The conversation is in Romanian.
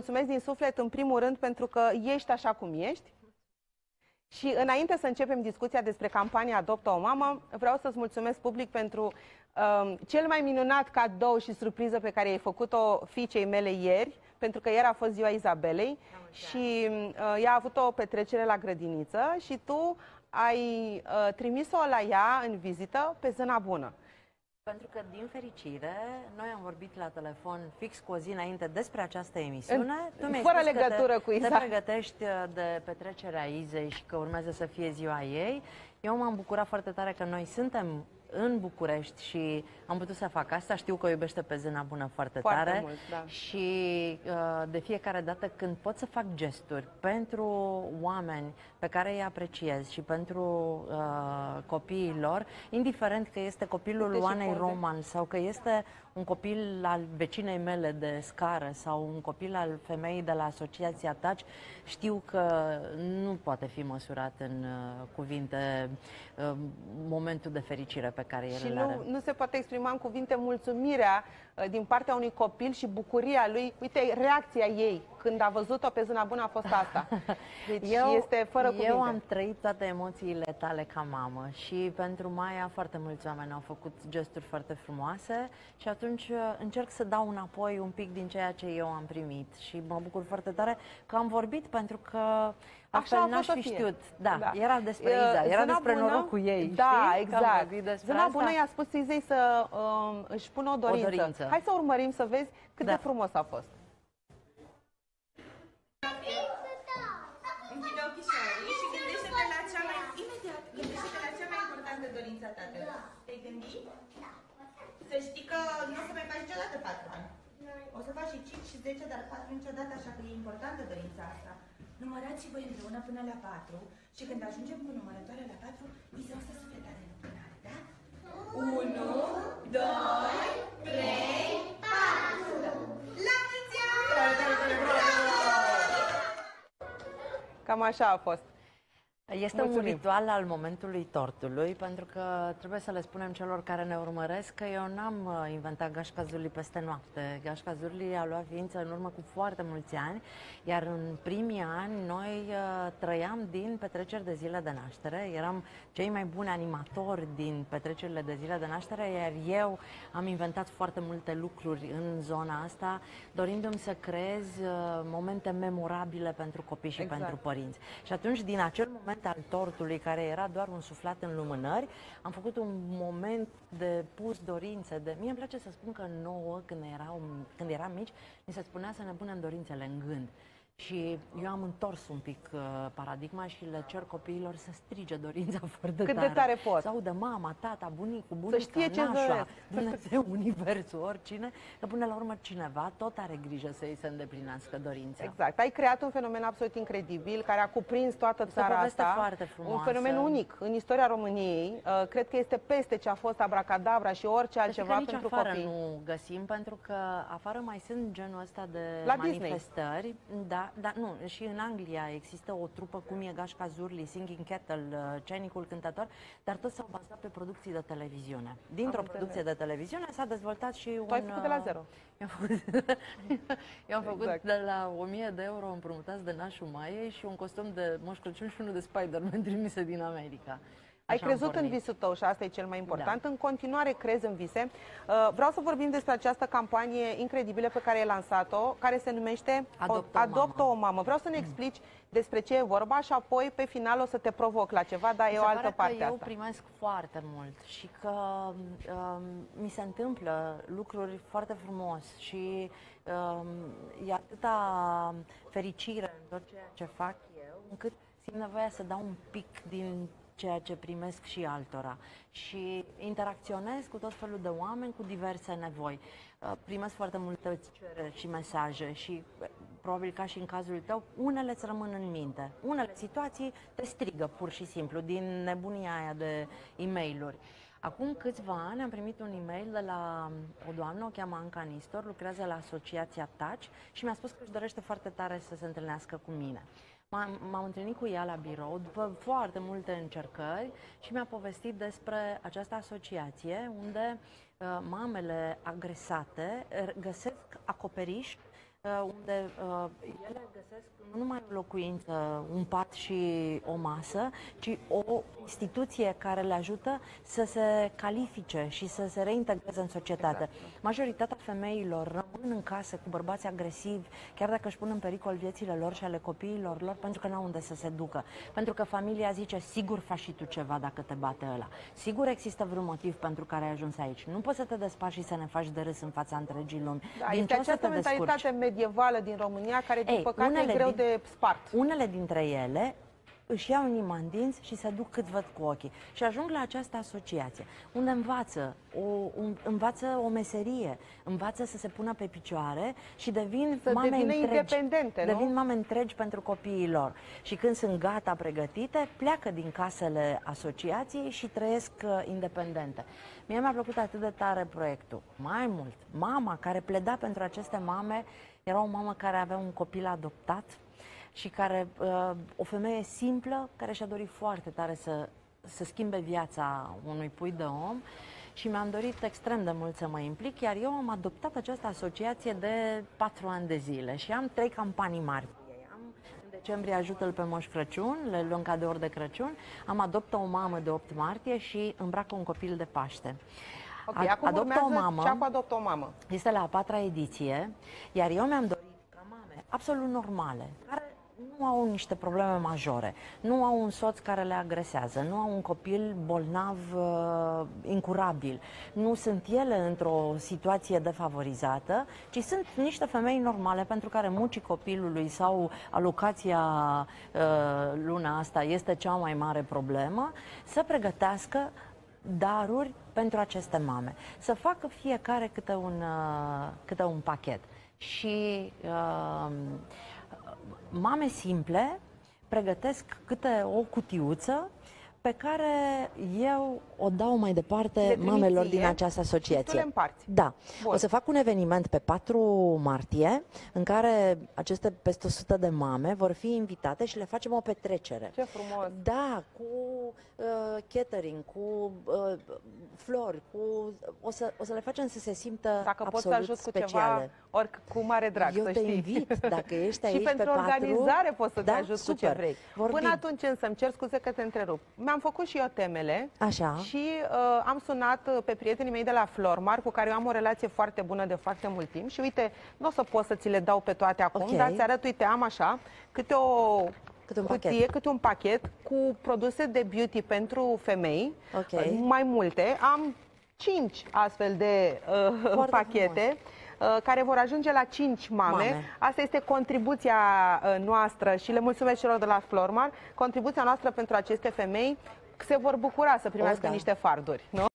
mulțumesc din suflet, în primul rând, pentru că ești așa cum ești. Și înainte să începem discuția despre campania Adoptă o Mamă, vreau să-ți mulțumesc public pentru um, cel mai minunat cadou și surpriză pe care ai făcut-o fiicei mele ieri, pentru că ieri a fost ziua Izabelei și uh, ea a avut o petrecere la grădiniță și tu ai uh, trimis-o la ea în vizită pe Zâna Bună. Pentru că, din fericire, noi am vorbit la telefon fix cu o zi înainte despre această emisiune. În, tu fără legătură te, cu Iza. Te pregătești uh, de petrecerea Izei și că urmează să fie ziua ei. Eu m-am bucurat foarte tare că noi suntem în București și am putut să fac asta. Știu că o iubește pe Zâna Bună foarte, foarte tare mult, da. și uh, de fiecare dată când pot să fac gesturi pentru oameni pe care îi apreciez și pentru uh, copiii lor, indiferent că este copilul Oanei Roman sau că este un copil al vecinei mele de scară sau un copil al femeii de la Asociația Taci, știu că nu poate fi măsurat în uh, cuvinte uh, momentul de fericire pe care el și îl nu, are. nu se poate exprima în cuvinte mulțumirea uh, din partea unui copil și bucuria lui. Uite, reacția ei când a văzut-o pe Zâna Bună a fost asta. Deci eu, este fără cuvinte. Eu am trăit toate emoțiile tale ca mamă și pentru Maia foarte mulți oameni au făcut gesturi foarte frumoase și atunci uh, încerc să dau înapoi un pic din ceea ce eu am primit și mă bucur foarte tare că am vorbit pentru că Așa n-aș fi știut. Da, da, era despre Iza, era Zâna despre bună, norocul ei. Da, știi? exact. Zâna asta? bună i-a spus Izei să um, își pună o dorință. o dorință. Hai să urmărim să vezi cât da. de frumos a fost. Să știi că nu o să mai faci niciodată 4 ani. O să faci și 5 și 10, dar 4 niciodată, așa că e importantă dorința asta. Numărați și voi împreună până la 4 și când ajungem cu numărătoarea la 4, îi să să sufleta de numărare, da? 1, 2, 3, 4! La mulți Cam așa a fost. Este Mulțumim. un ritual al momentului tortului, pentru că trebuie să le spunem celor care ne urmăresc că eu n-am uh, inventat gașca Zurli peste noapte. Gașca Zurli a luat ființă în urmă cu foarte mulți ani, iar în primii ani noi uh, trăiam din petreceri de zile de naștere, eram cei mai buni animatori din petrecerile de zile de naștere, iar eu am inventat foarte multe lucruri în zona asta, dorindu-mi să creez uh, momente memorabile pentru copii și exact. pentru părinți. Și atunci, din acel moment moment al tortului, care era doar un suflat în lumânări, am făcut un moment de pus dorințe. De... Mie îmi place să spun că nouă, când, erau, când eram mici, mi se spunea să ne punem dorințele în gând. Și eu am întors un pic uh, paradigma și le cer copiilor să strige dorința foarte Cât tare. de tare pot. Să audă mama, tata, bunicul, bunica, să știe ce nașa, Dumnezeu, universul, oricine, că până la urmă cineva tot are grijă să îi se îndeplinească dorința. Exact. Ai creat un fenomen absolut incredibil care a cuprins toată este țara asta. foarte frumoasă. Un fenomen unic în istoria României. Uh, cred că este peste ce a fost abracadabra și orice altceva nici pentru afară copii. nu găsim, pentru că afară mai sunt genul ăsta de la manifestări. Disney. Da, dar nu, și în Anglia există o trupă cum e Gașca Zurli, Singing Kettle, uh, Cenicul cântător, dar toți s-au bazat pe producții de televiziune. Dintr-o producție de televiziune s-a dezvoltat și tu un... ai făcut de la uh, zero. Eu am făcut, eu am făcut exact. de la 1000 de euro împrumutați de nașul Maiei și un costum de Moș Crăciun și unul de Spider-Man trimise din America. Ai crezut în visul tău și asta e cel mai important. Da. În continuare crezi în vise. Uh, vreau să vorbim despre această campanie incredibilă pe care ai lansat-o, care se numește Adoptă, o, Adoptă o mamă. Vreau să ne explici despre ce e vorba și apoi pe final o să te provoc la ceva, dar e o altă parte că eu asta. primesc foarte mult și că um, mi se întâmplă lucruri foarte frumos și um, e atâta fericire în tot ceea ce fac eu, încât simt nevoia să dau un pic din ceea ce primesc și altora. Și interacționez cu tot felul de oameni cu diverse nevoi. Uh, primesc foarte multe cereri și mesaje și uh, probabil ca și în cazul tău, unele îți rămân în minte. Unele situații te strigă pur și simplu din nebunia aia de e mail Acum câțiva ani am primit un e-mail de la o doamnă, o cheamă Anca Nistor, lucrează la Asociația TACI și mi-a spus că își dorește foarte tare să se întâlnească cu mine. M-am întâlnit cu ea la birou după foarte multe încercări și mi-a povestit despre această asociație unde uh, mamele agresate găsesc acoperiș uh, unde uh, ele găsesc nu numai o locuință, un pat și o masă, ci o instituție care le ajută să se califice și să se reintegreze în societate. Exact. Majoritatea femeilor rămân în casă cu bărbați agresivi, chiar dacă își pun în pericol viețile lor și ale copiilor lor, pentru că n-au unde să se ducă. Pentru că familia zice, sigur faci și tu ceva dacă te bate ăla. Sigur există vreun motiv pentru care ai ajuns aici. Nu poți să te despași și să ne faci de râs în fața întregii lumi. Da, din este această mentalitate medievală din România care, din Ei, păcate, e greu din, de spart. Unele dintre ele își iau inima în dinți și se duc cât văd cu ochii. Și ajung la această asociație, unde învață o, un, învață o meserie, învață să se pună pe picioare și devin să mame întregi. independente, devin nu? mame întregi pentru copiii lor. Și când sunt gata, pregătite, pleacă din casele asociației și trăiesc uh, independente. Mie mi-a plăcut atât de tare proiectul. Mai mult, mama care pleda pentru aceste mame era o mamă care avea un copil adoptat, și care, uh, o femeie simplă, care și-a dorit foarte tare să, să schimbe viața unui pui de om și mi-am dorit extrem de mult să mă implic, iar eu am adoptat această asociație de patru ani de zile și am trei campanii mari. Am în decembrie ajută-l pe Moș Crăciun, le luăm cadouri de Crăciun, am adoptă o mamă de 8 martie și îmbracă un copil de Paște. Okay, acum adoptă o mamă. Cea cu adoptă o mamă. Este la a patra ediție, iar eu mi-am dorit ca mame absolut normale, care nu au niște probleme majore, nu au un soț care le agresează, nu au un copil bolnav uh, incurabil, nu sunt ele într-o situație defavorizată, ci sunt niște femei normale pentru care muncii copilului sau alocația uh, luna asta este cea mai mare problemă, să pregătească daruri pentru aceste mame, să facă fiecare câte un, uh, câte un pachet. Și uh, mame simple pregătesc câte o cutiuță pe care eu o dau mai departe de mamelor din această asociație. Da. Bun. O să fac un eveniment pe 4 martie în care aceste peste 100 de mame vor fi invitate și le facem o petrecere. Ce frumos! Da, cu uh, catering, cu uh, flori, cu o să, o să le facem să se simtă Dacă absolut pot să ajut speciale. cu ceva, ori cu mare drag, Eu să te știi. invit, dacă ești aici Și pentru pe organizare 4, pot să da? te ajut Super. cu ce vrei. Vorbim. Până atunci însă îmi cer scuze că te întrerup. Mi-am făcut și eu temele Așa. și uh, am sunat uh, pe prietenii mei de la Flormar, cu care eu am o relație foarte bună de foarte mult timp și uite, nu o să pot să ți le dau pe toate acum, Ok. dar ți arăt, uite, am așa, câte o Câte un cutie, pachet. câte un pachet cu produse de beauty pentru femei, Ok. uh, mai multe. Am cinci astfel de uh, Foarte pachete. uh, care vor ajunge la 5 mame. Mame. Asta este contribuția uh, noastră și le mulțumesc celor de la Flormar. Contribuția noastră pentru aceste femei se vor bucura să primească da. niște farduri, nu?